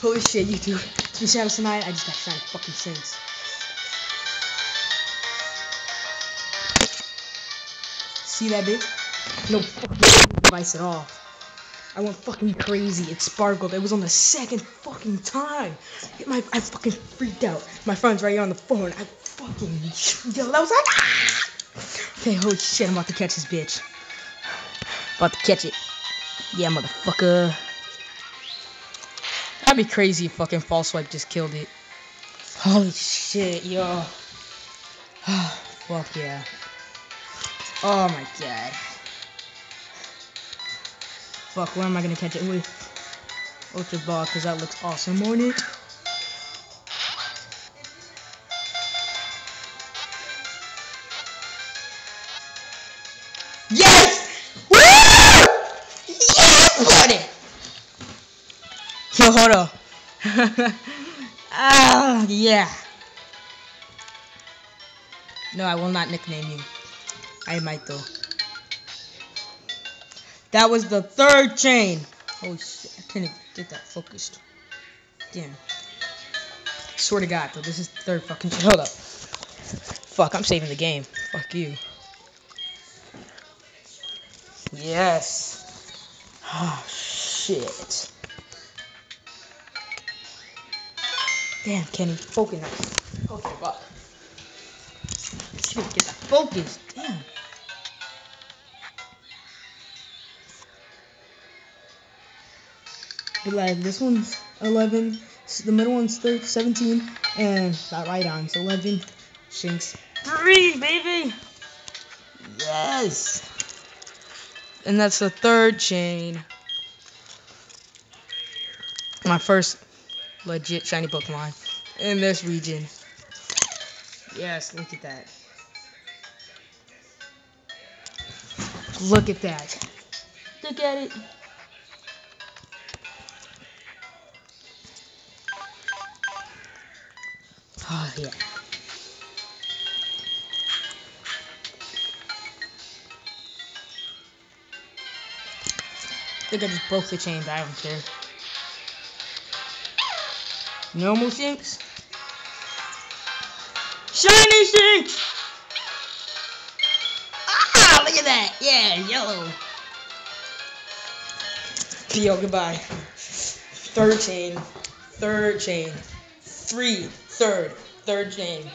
Holy shit, YouTube. To be Shadows tonight, I just got shiny fucking Shinx. See that bitch? No fucking device at all. I went fucking crazy. It sparkled. It was on the second fucking time. My, I fucking freaked out. My friend's right here on the phone. I fucking yelled. I was like, ah! Okay, holy shit, I'm about to catch this bitch. About to catch it. Yeah, motherfucker. That'd be crazy if fucking false swipe just killed it. Holy shit, yo. Fuck yeah. Oh my god. Fuck, where am I gonna catch it? Ultra Ball, because that looks awesome on it. Yes! Woo! Yes, buddy! Hold on. ah, yeah. No, I will not nickname you. I might though. That was the third chain. Holy shit, I couldn't get that focused. Damn. Swear to God, though, this is the third fucking chain. Hold up. Fuck, I'm saving the game. Fuck you. Yes. Oh, shit. Damn, Kenny, focus. Okay, fuck. Shit, get that focus. Damn. But like this one's 11, the middle one's 13, 17, and that right arm's 11. Shinx. Three, baby! Yes! And that's the third chain. My first legit shiny Pokemon in this region. Yes, look at that. Look at that. Look at it. Oh, yeah. Think I just broke the chain, but I don't care. Normal Shinx? Shiny Shinx! Ah, look at that! Yeah, yellow. Yo, goodbye. Third chain. Third chain. Three. Third. Third chain.